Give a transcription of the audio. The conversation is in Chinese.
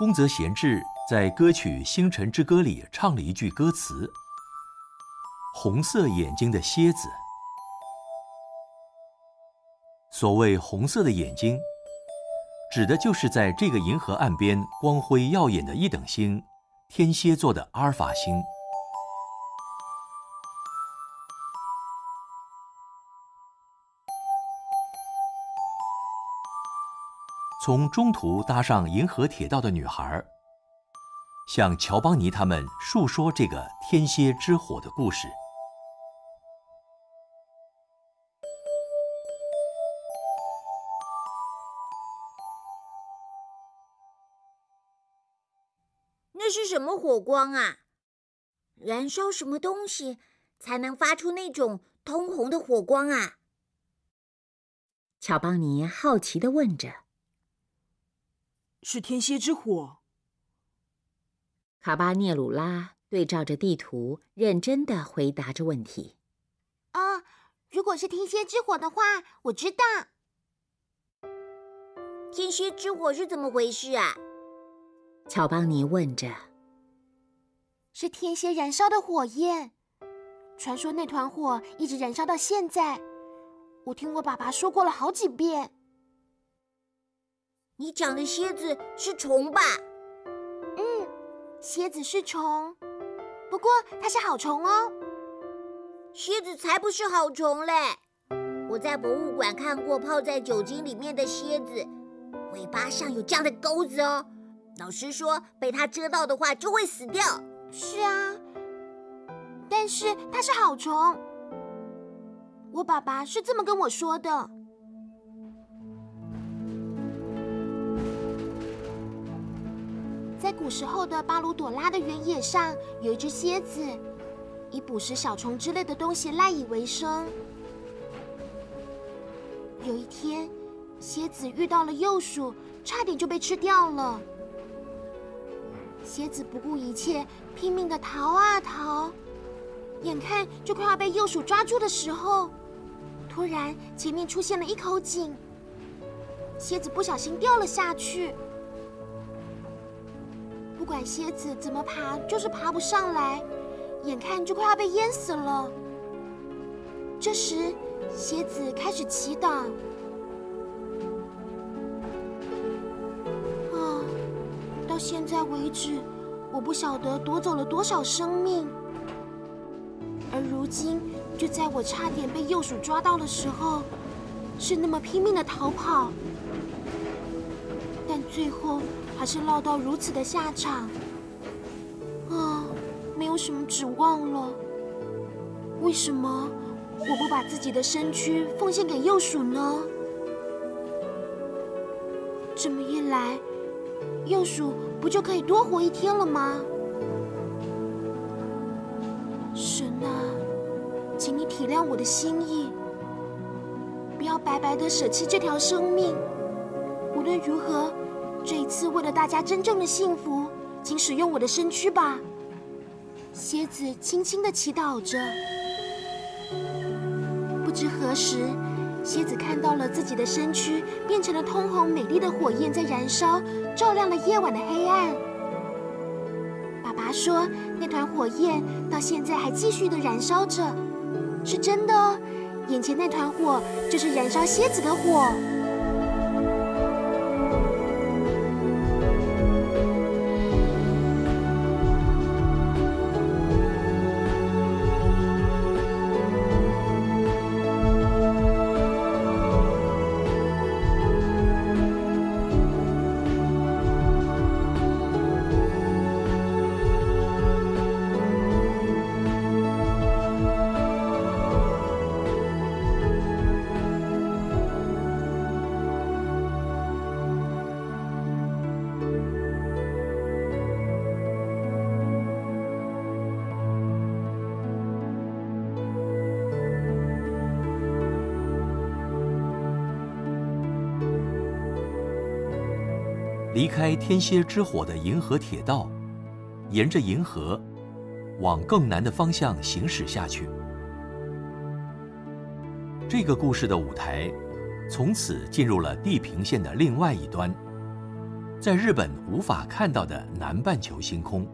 宫泽贤治在歌曲《星辰之歌》里唱了一句歌词：“红色眼睛的蝎子。”所谓“红色的眼睛”，指的就是在这个银河岸边光辉耀眼的一等星——天蝎座的阿尔法星。从中途搭上银河铁道的女孩，向乔邦尼他们述说这个天蝎之火的故事。那是什么火光啊？燃烧什么东西才能发出那种通红的火光啊？乔邦尼好奇的问着。是天蝎之火。卡巴涅鲁拉对照着地图，认真的回答着问题。啊，如果是天蝎之火的话，我知道。天蝎之火是怎么回事啊？乔邦尼问着。是天蝎燃烧的火焰，传说那团火一直燃烧到现在。我听我爸爸说过了好几遍。你讲的蝎子是虫吧？嗯，蝎子是虫，不过它是好虫哦。蝎子才不是好虫嘞！我在博物馆看过泡在酒精里面的蝎子，尾巴上有这样的钩子哦。老师说被它蛰到的话就会死掉。是啊，但是它是好虫。我爸爸是这么跟我说的。在古时候的巴鲁朵拉的原野上，有一只蝎子，以捕食小虫之类的东西赖以为生。有一天，蝎子遇到了鼬鼠，差点就被吃掉了。蝎子不顾一切，拼命的逃啊逃，眼看就快要被鼬鼠抓住的时候，突然前面出现了一口井，蝎子不小心掉了下去。不管蝎子怎么爬，就是爬不上来，眼看就快要被淹死了。这时，蝎子开始祈祷：“啊，到现在为止，我不晓得夺走了多少生命，而如今，就在我差点被鼬鼠抓到的时候，是那么拼命的逃跑，最后……”还是落到如此的下场，啊，没有什么指望了。为什么我不把自己的身躯奉献给鼬鼠呢？这么一来，鼬鼠不就可以多活一天了吗？神啊，请你体谅我的心意，不要白白的舍弃这条生命。无论如何。这一次，为了大家真正的幸福，请使用我的身躯吧。蝎子轻轻的祈祷着。不知何时，蝎子看到了自己的身躯变成了通红美丽的火焰在燃烧，照亮了夜晚的黑暗。爸爸说，那团火焰到现在还继续的燃烧着，是真的哦。眼前那团火就是燃烧蝎子的火。离开天蝎之火的银河铁道，沿着银河往更南的方向行驶下去。这个故事的舞台从此进入了地平线的另外一端，在日本无法看到的南半球星空。